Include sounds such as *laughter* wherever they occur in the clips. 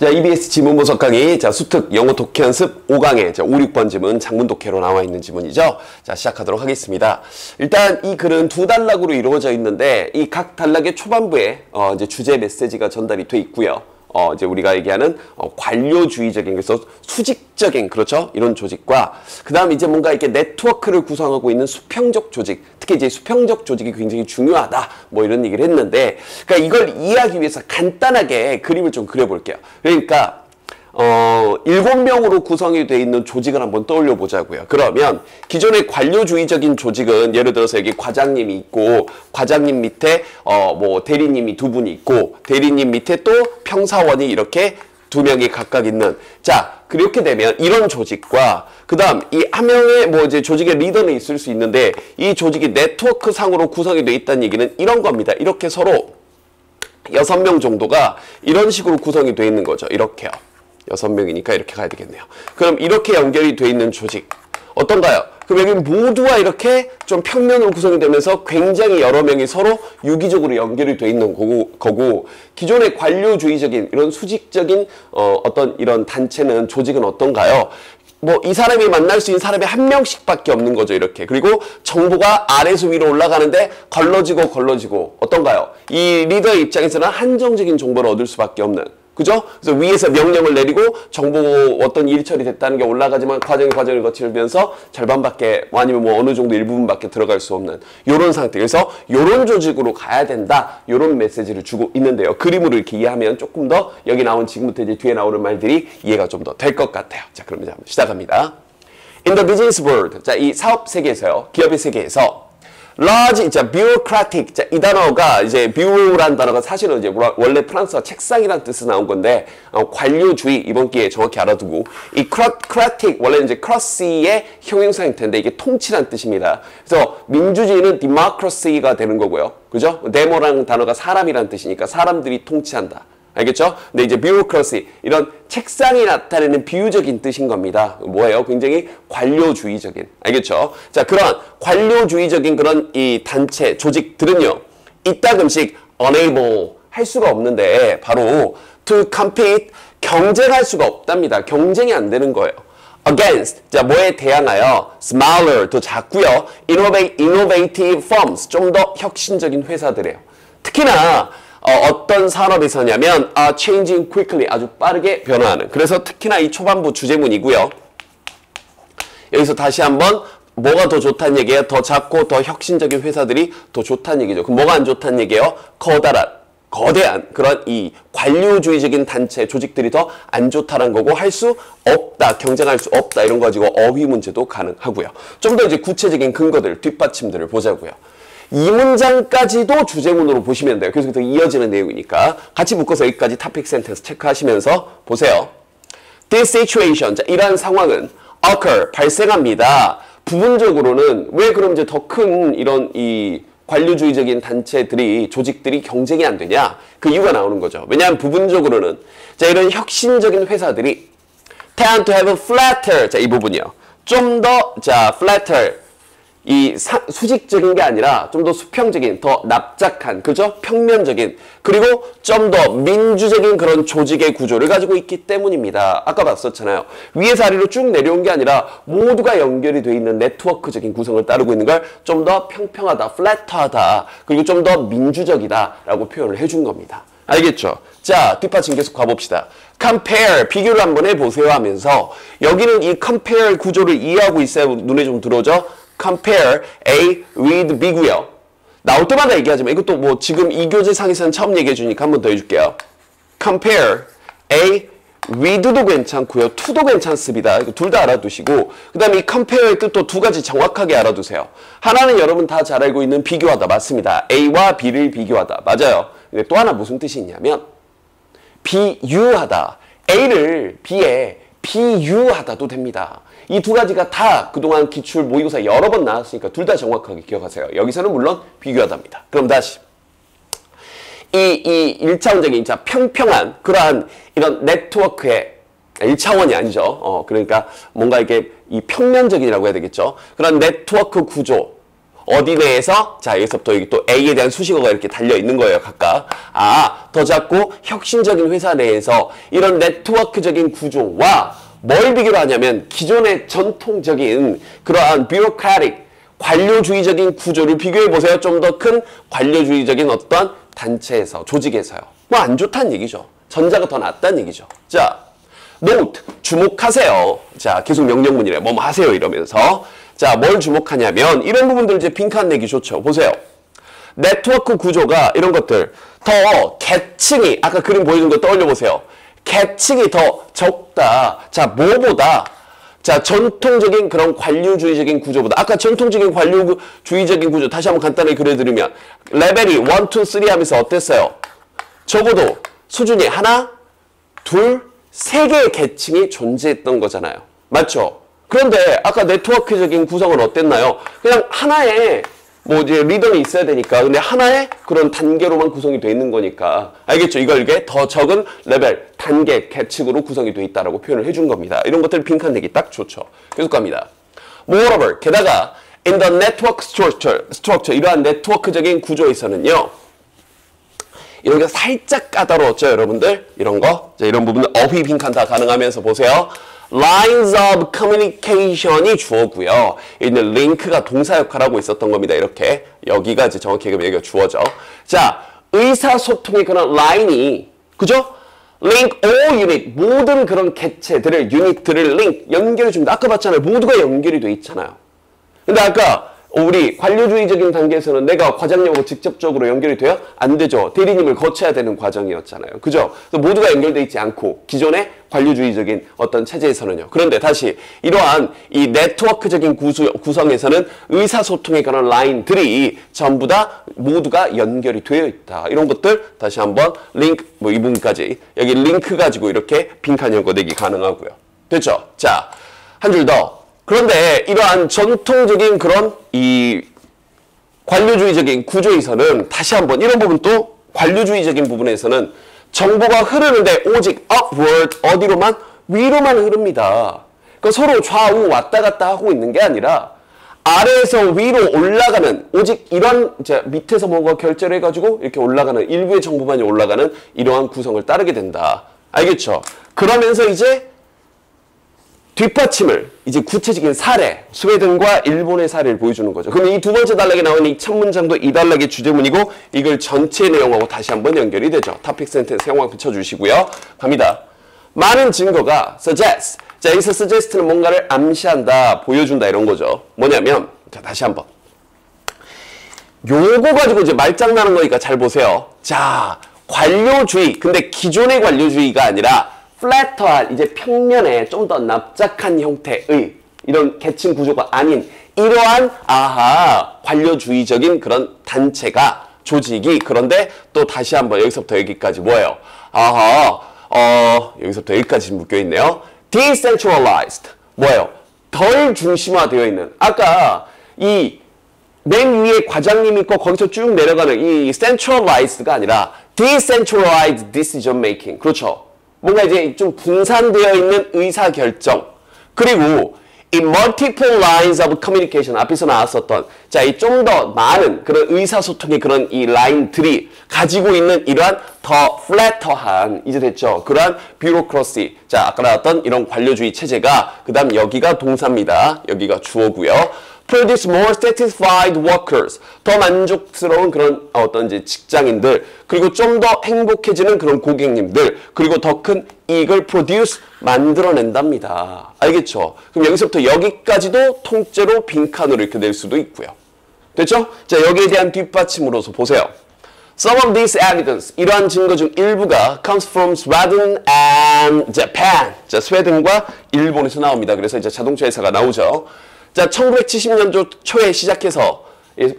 자, EBS 지문 분석 강의. 자, 수특 영어 독해 연습 5강의 자, 5, 6번 지문 장문 독해로 나와 있는 지문이죠. 자, 시작하도록 하겠습니다. 일단 이 글은 두 단락으로 이루어져 있는데 이 각 단락의 초반부에 어, 이제 주제 메시지가 전달이 돼 있고요. 어, 이제 우리가 얘기하는 어, 관료주의적인 그래서 수직적인 그렇죠? 이런 조직과 그 다음 이제 뭔가 이렇게 네트워크를 구성하고 있는 수평적 조직 특히 이제 수평적 조직이 굉장히 중요하다 뭐 이런 얘기를 했는데 그러니까 이걸 이해하기 위해서 간단하게 그림을 좀 그려볼게요. 그러니까 어, 일곱 명으로 구성이 되어 있는 조직을 한번 떠올려 보자고요. 그러면 기존의 관료주의적인 조직은 예를 들어서 여기 과장님이 있고 과장님 밑에 어, 뭐 대리님이 두 분이 있고 대리님 밑에 또 평사원이 이렇게 두 명이 각각 있는 자 그렇게 되면 이런 조직과 그 다음 이 한 명의 뭐 이제 조직의 리더는 있을 수 있는데 이 조직이 네트워크 상으로 구성이 되어 있다는 얘기는 이런 겁니다. 이렇게 서로 여섯 명 정도가 이런 식으로 구성이 되어 있는 거죠. 이렇게요. 여섯 명이니까 이렇게 가야 되겠네요. 그럼 이렇게 연결이 돼 있는 조직 어떤가요? 그럼 여기 모두와 이렇게 좀 평면으로 구성이 되면서 굉장히 여러 명이 서로 유기적으로 연결이 돼 있는 거고, 거고 기존의 관료주의적인 이런 수직적인 어, 어떤 이런 단체는 조직은 어떤가요? 뭐이 사람이 만날 수 있는 사람이 한 명씩밖에 없는 거죠 이렇게 그리고 정보가 아래에서 위로 올라가는데 걸러지고 걸러지고 어떤가요? 이 리더의 입장에서는 한정적인 정보를 얻을 수밖에 없는 그죠? 그래서 위에서 명령을 내리고 정보 어떤 일이 처리됐다는 게 올라가지만 과정의 과정을 거치면서 절반밖에 뭐 아니면 뭐 어느 정도 일부분밖에 들어갈 수 없는 이런 상태. 그래서 이런 조직으로 가야 된다. 이런 메시지를 주고 있는데요. 그림으로 이렇게 이해하면 조금 더 여기 나온 지금부터 이제 뒤에 나오는 말들이 이해가 좀 더 될 것 같아요. 자, 그럼 이제 한번 시작합니다. In the business world, 자, 이 사업 세계에서요, 기업의 세계에서 large, 자, bureaucratic. 자, 이 단어가 이제 bureau란 단어가 사실은 이제 원래 프랑스어 책상이라는 뜻에서 나온 건데 어, 관료주의 이번 기회에 정확히 알아두고 이 cratic 원래 이제 크러시의 형용사 형태인데 이게 통치란 뜻입니다. 그래서 민주주의는 democracy가 되는 거고요. 그죠? 데모라는 단어가 사람이란 뜻이니까 사람들이 통치한다. 알겠죠? 근데 이제 bureaucracy 이런 책상이 나타내는 비유적인 뜻인 겁니다. 뭐예요? 굉장히 관료주의적인. 알겠죠? 자, 그런 관료주의적인 그런 이 단체, 조직들은요. 이따금씩 unable 할 수가 없는데 바로 to compete 경쟁할 수가 없답니다. 경쟁이 안 되는 거예요. against 자 뭐에 대항하여 smaller 더 작고요. innovative firms 좀 더 혁신적인 회사들이에요. 특히나 어, 떤 산업에서냐면 아, changing quickly 아주 빠르게 변화하는 그래서 특히나 이 초반부 주제문이고요. 여기서 다시 한번 뭐가 더 좋다는 얘기예요? 더 작고 더 혁신적인 회사들이 더 좋다는 얘기죠. 그럼 뭐가 안 좋다는 얘기예요? 커다란 거대한 그런 이 관료주의적인 단체 조직들이 더 안 좋다는 거고 할 수 없다 경쟁할 수 없다 이런 거 가지고 어휘 문제도 가능하고요. 좀 더 이제 구체적인 근거들 뒷받침들을 보자고요. 이 문장까지도 주제문으로 보시면 돼요. 계속해서 이어지는 내용이니까 같이 묶어서 여기까지 토픽 센텐스 체크하시면서 보세요. This situation, 자, 이러한 상황은 occur, 발생합니다. 부분적으로는 왜 그럼 이제 더 큰 이런 이 관료주의적인 단체들이 조직들이 경쟁이 안 되냐 그 이유가 나오는 거죠. 왜냐하면 부분적으로는 자 이런 혁신적인 회사들이 tend to have flatter 자이 부분이요. 좀 더 자 flatter 이 사, 수직적인 게 아니라 좀 더 수평적인, 더 납작한, 그죠? 평면적인, 그리고 좀 더 민주적인 그런 조직의 구조를 가지고 있기 때문입니다. 아까 봤었잖아요. 위에서 아래로 쭉 내려온 게 아니라 모두가 연결이 돼 있는 네트워크적인 구성을 따르고 있는 걸 좀 더 평평하다, 플랫하다, 그리고 좀 더 민주적이다 라고 표현을 해준 겁니다. 알겠죠? 자, 뒷받침 계속 가봅시다. compare, 비교를 한번 해보세요 하면서 여기는 이 compare 구조를 이해하고 있어야 눈에 좀 들어오죠? Compare A with B고요. 나올 때마다 얘기하지만 이것도 뭐 지금 2교재 상에서는 처음 얘기해 주니까 한 번 더 해줄게요. compare A with도 괜찮고요. to도 괜찮습니다. 둘 다 알아두시고 그 다음에 이 compare의 뜻도 두 가지 정확하게 알아두세요. 하나는 여러분 다 잘 알고 있는 비교하다 맞습니다. A와 B를 비교하다 맞아요. 근데 또 하나 무슨 뜻이 있냐면 비유하다 A를 B에 비유하다도 됩니다. 이 두 가지가 다 그동안 기출 모의고사 여러 번 나왔으니까 둘 다 정확하게 기억하세요. 여기서는 물론 비교하랍니다. 그럼 다시 이, 이 1차원적인 자 평평한 그러한 이런 네트워크의 1차원이 아니죠. 어, 그러니까 뭔가 이게 이 평면적이라고 해야 되겠죠. 그런 네트워크 구조 어디 내에서 자 여기서부터 여기 또 A에 대한 수식어가 이렇게 달려 있는 거예요 각각 아 더 작고 혁신적인 회사 내에서 이런 네트워크적인 구조와 뭘 비교를 하냐면 기존의 전통적인 그러한 bureaucratic 관료주의적인 구조를 비교해 보세요. 좀 더 큰 관료주의적인 어떤 단체에서 조직에서요. 뭐 안 좋다는 얘기죠. 전자가 더 낫다는 얘기죠. 자 note 주목하세요. 자 계속 명령문이래. 뭐뭐 하세요? 이러면서. 자, 뭘 주목하냐면 이런 부분들 이제 빈칸 내기 좋죠. 보세요. 네트워크 구조가 이런 것들 더 계층이 아까 그림 보여준 거 떠올려 보세요. 계층이 더 적다. 자, 뭐보다 자, 전통적인 그런 관료주의적인 구조보다 아까 전통적인 관료주의적인 구조 다시 한번 간단히 그려드리면 레벨이 1, 2, 3 하면서 어땠어요? 적어도 수준이 하나, 둘, 세 개의 계층이 존재했던 거잖아요. 맞죠? 그런데 아까 네트워크적인 구성은 어땠나요? 그냥 하나의 뭐 이제 리더는 있어야 되니까 근데 하나의 그런 단계로만 구성이 되어 있는 거니까 알겠죠? 이걸 이게 더 적은 레벨, 단계, 계층으로 구성이 되어 있다라고 표현을 해준 겁니다. 이런 것들 빈칸 내기 딱 좋죠. 계속 갑니다. Moreover, 게다가 in the network structure, structure 이러한 네트워크적인 구조에서는요. 이런 게 살짝 까다로웠죠, 여러분들? 이런 거. 자, 이런 부분은 어휘 빈칸 다 가능하면서 보세요. Lines of communication이 주어고요. 있는 링크가 동사 역할을 하고 있었던 겁니다. 이렇게 여기가 이제 정확히 얘기하면 여기가 주어죠. 자, 의사소통의 그런 라인이 그죠? link all unit 모든 그런 개체들을 유닛들을 링크 연결해 줍니다. 아까 봤잖아요. 모두가 연결이 돼 있잖아요. 근데 아까 우리 관료주의적인 단계에서는 내가 과장님하고 직접적으로 연결이 돼요? 안 되죠. 대리님을 거쳐야 되는 과정이었잖아요. 그죠? 모두가 연결돼 있지 않고 기존의 관료주의적인 어떤 체제에서는요. 그런데 다시 이러한 이 네트워크적인 구수, 구성에서는 의사소통의 그런 라인들이 전부 다 모두가 연결이 되어 있다. 이런 것들 다시 한번 링크 뭐 이분까지 여기 링크 가지고 이렇게 빈칸 연거되기 가능하고요. 됐죠? 자, 한 줄 더. 그런데 이러한 전통적인 그런 이 관료주의적인 구조에서는 다시 한번 이런 부분 또 관료주의적인 부분에서는 정보가 흐르는데 오직 upward 어디로만 위로만 흐릅니다. 그러니까 서로 좌우 왔다 갔다 하고 있는 게 아니라 아래에서 위로 올라가는 오직 이런 이제 밑에서 뭔가 결제를 해가지고 이렇게 올라가는 일부의 정보만이 올라가는 이러한 구성을 따르게 된다. 알겠죠? 그러면서 이제 뒷받침을 이제 구체적인 사례, 스웨덴과 일본의 사례를 보여주는 거죠. 그럼 이 두 번째 단락에 나오는 이 첫 문장도 이 단락의 주제문이고 이걸 전체 내용하고 다시 한번 연결이 되죠. 센텐스 형광 붙여주시고요. 갑니다. 많은 증거가 suggest. 자, 여기서 suggest는 뭔가를 암시한다, 보여준다 이런 거죠. 뭐냐면 자, 다시 한번. 요거 가지고 이제 말장나는 거니까 잘 보세요. 자, 관료주의. 근데 기존의 관료주의가 아니라 플래터한 이제 평면에 좀 더 납작한 형태의 이런 계층 구조가 아닌 이러한 아하 관료주의적인 그런 단체가 조직이 그런데 또 다시 한번 여기서부터 여기까지 뭐예요? 아하 어 여기서부터 여기까지 묶여 있네요. decentralized 뭐예요? 덜 중심화되어 있는 아까 이 맨 위에 과장님 있고 거기서 쭉 내려가는 이 centralized가 아니라 decentralized decision making 그렇죠? 뭔가 이제 좀 분산되어 있는 의사결정. 그리고 이 multiple lines of communication 앞에서 나왔었던 자 이 좀 더 많은 그런 의사소통의 그런 이 라인들이 가지고 있는 이러한 더 flatter한 이제 됐죠? 그러한 bureaucracy 자 아까 나왔던 이런 관료주의 체제가 그 다음 여기가 동사입니다. 여기가 주어고요 produce more satisfied workers. 더 만족스러운 그런 어떤 이제 직장인들, 그리고 좀 더 행복해지는 그런 고객님들, 그리고 더 큰 이익을 produce 만들어낸답니다. 알겠죠? 그럼 여기서부터 여기까지도 통째로 빈칸으로 이렇게 낼 수도 있고요. 됐죠? 자, 여기에 대한 뒷받침으로서 보세요. Some of these evidence, 이러한 증거 중 일부가 comes from Sweden and Japan. 자, 스웨덴과 일본에서 나옵니다. 그래서 이제 자동차 회사가 나오죠. 자, 1970년도 초에 시작해서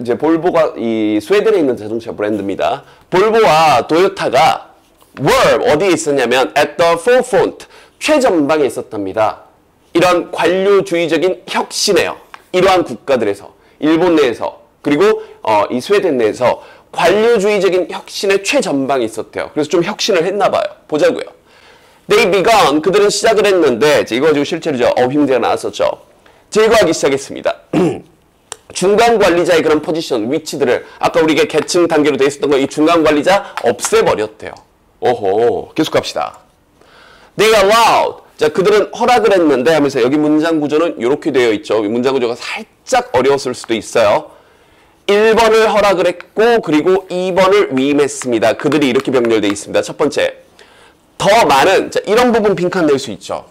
이제 볼보가 이 스웨덴에 있는 자동차 브랜드입니다. 볼보와 도요타가 were 어디에 있었냐면 at the forefront 최전방에 있었답니다. 이런 관료주의적인 혁신에요. 이러한 국가들에서 일본 내에서 그리고 어, 이 스웨덴 내에서 관료주의적인 혁신의 최전방에 있었대요. 그래서 좀 혁신을 했나 봐요. 보자고요. They began 그들은 시작을 했는데 이거 가지고 실제로 저 어휘문제가 나왔었죠. 제거하기 시작했습니다. *clears throat* 중간 관리자의 그런 포지션, 위치들을 아까 우리가 계층 단계로 돼 있었던 거 이 중간 관리자 없애버렸대요. 오호, 계속 갑시다. They allowed. 자, 그들은 허락을 했는데 하면서 여기 문장 구조는 이렇게 되어 있죠. 문장 구조가 살짝 어려웠을 수도 있어요. 1번을 허락을 했고 그리고 2번을 위임했습니다. 그들이 이렇게 병렬되어 있습니다. 첫 번째, 더 많은 자, 이런 부분 빈칸 낼 수 있죠.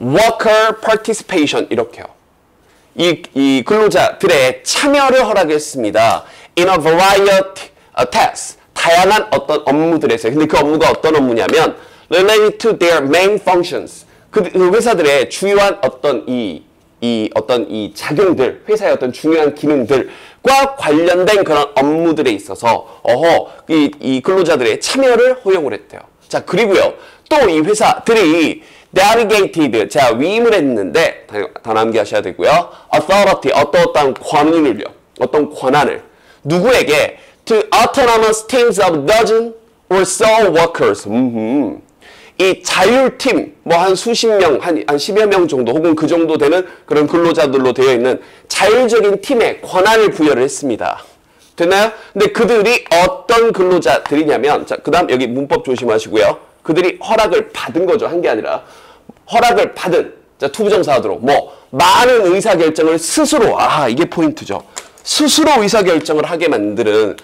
Worker participation 이렇게요. 이, 이 근로자들의 참여를 허락했습니다. in a variety of tasks. 다양한 어떤 업무들에서. 근데 그 업무가 어떤 업무냐면 related to their main functions. 그, 그 회사들의 주요한 어떤 이, 이 어떤 이 작용들, 회사의 어떤 중요한 기능들과 관련된 그런 업무들에 있어서 어허, 이, 이 근로자들의 참여를 허용을 했대요. 자, 그리고요. 또 이 회사들이 delegated, 자, 위임을 했는데, 다 남기하셔야 되고요. authority, 어떠어떤 권위를요. 어떤 권한을. 누구에게? to autonomous teams of dozen or so workers. 음흠. 이 자율팀, 뭐 한 수십 명, 한, 한 10여 명 정도, 혹은 그 정도 되는 그런 근로자들로 되어 있는 자율적인 팀에 권한을 부여를 했습니다. 됐나요? 근데 그들이 어떤 근로자들이냐면, 자, 그 다음 여기 문법 조심하시고요. 그들이 허락을 받은 거죠. 한 게 아니라. 허락을 받은, 자, 투부정사하도록, 뭐, 많은 의사결정을 스스로, 아, 이게 포인트죠. 스스로 의사결정을 하게 만드는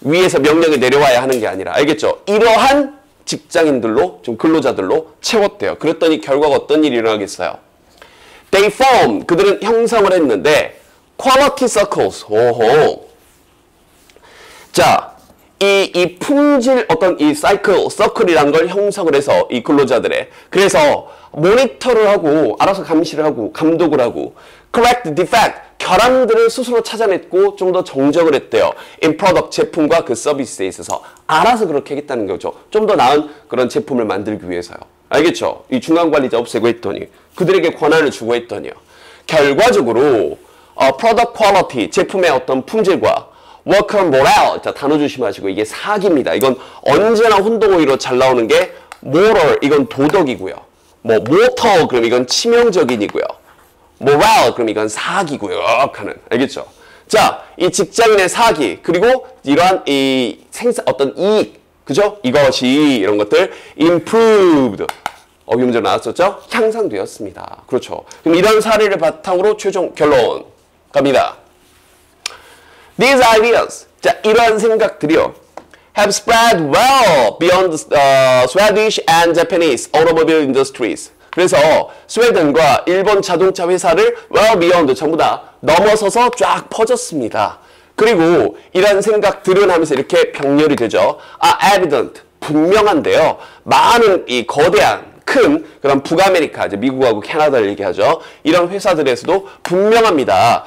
위에서 명령이 내려와야 하는 게 아니라, 알겠죠? 이러한 직장인들로, 좀 근로자들로 채웠대요. 그랬더니 결과가 어떤 일이 일어나겠어요? They form, 그들은 형성을 했는데, quality circles, 오호. 자, 이, 이 품질 어떤 이 사이클, 서클이라는 걸 형성을 해서 이 근로자들의 그래서 모니터를 하고 알아서 감시를 하고 감독을 하고 correct defect 결함들을 스스로 찾아냈고 좀 더 정적을 했대요. in product 제품과 그 서비스에 있어서 알아서 그렇게 하겠다는 거죠. 좀 더 나은 그런 제품을 만들기 위해서요. 알겠죠? 이 중간 관리자 없애고 했더니 그들에게 권한을 주고 했더니요. 결과적으로 어, product quality 제품의 어떤 품질과 worker morale 자 단어 조심하시고 이게 사기입니다. 이건 언제나 혼동어휘로 잘 나오는 게 moral 이건 도덕이고요. 뭐 motor 그럼 이건 치명적인이고요. moral 그럼 이건 사기고요. 하는 알겠죠? 자, 이 직장인의 사기 그리고 이러한 이 생산 어떤 이익 그죠? 이것이 이런 것들 improved 어휘 문제 나왔었죠? 향상되었습니다. 그렇죠. 그럼 이런 사례를 바탕으로 최종 결론 갑니다. These ideas, 자 이러한 생각들이요, have spread well beyond uh, Swedish and Japanese automobile industries. 그래서 스웨덴과 일본 자동차 회사를 well beyond 전부 다 넘어서서 쫙 퍼졌습니다. 그리고 이러한 생각들은 하면서 이렇게 병렬이 되죠. 아, evident, 분명한데요. 많은 이 거대한 큰 그런 북아메리카, 이제 미국하고 캐나다를 얘기하죠. 이런 회사들에서도 분명합니다.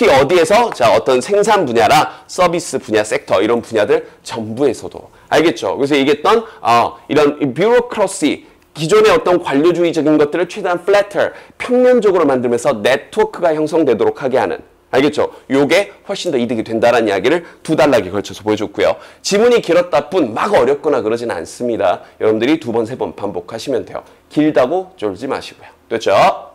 특히 어디에서 자 어떤 생산 분야라 서비스 분야 섹터 이런 분야들 전부에서도 알겠죠. 그래서 얘기했던 어, 이런 bureaucracy 기존의 어떤 관료주의적인 것들을 최대한 flatter 평면적으로 만들면서 네트워크가 형성되도록 하게 하는 알겠죠? 요게 훨씬 더 이득이 된다는 이야기를 두 단락에 걸쳐서 보여줬고요. 지문이 길었다 뿐 막 어렵거나 그러진 않습니다. 여러분들이 두 번, 세 번 반복하시면 돼요. 길다고 쫄지 마시고요. 됐죠?